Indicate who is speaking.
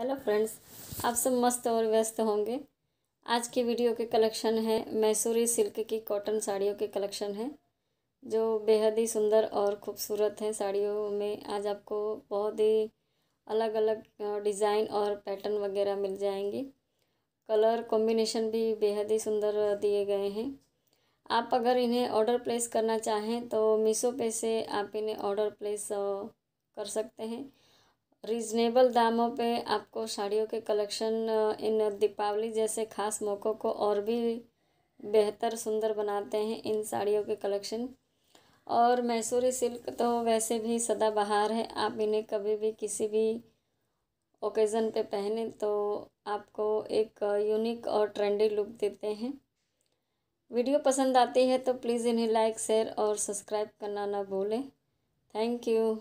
Speaker 1: Hello friends आप सब मस्त और व्यस्त होंगे। आज की वीडियो के कलेक्शन है मैसूरी सिल्क की कॉटन साड़ियों के कलेक्शन है, जो बेहद ही सुंदर और ख़ूबसूरत है साड़ियों में। आज आपको बहुत ही अलग अलग डिज़ाइन और पैटर्न वगैरह मिल जाएँगे। कलर कॉम्बिनेशन भी बेहद ही सुंदर दिए गए हैं। आप अगर इन्हें ऑर्डर प्लेस करना चाहें तो मीशो पे से आप इन्हें ऑर्डर प्लेस कर सकते हैं। रीज़नेबल दामों पे आपको साड़ियों के कलेक्शन इन दीपावली जैसे ख़ास मौक़ों को और भी बेहतर सुंदर बनाते हैं इन साड़ियों के कलेक्शन और मैसूरी सिल्क तो वैसे भी सदाबहार है। आप इन्हें कभी भी किसी भी ओकेज़न पे पहने तो आपको एक यूनिक और ट्रेंडी लुक देते हैं। वीडियो पसंद आती है तो प्लीज़ इन्हें लाइक शेयर और सब्सक्राइब करना ना भूलें। Thank you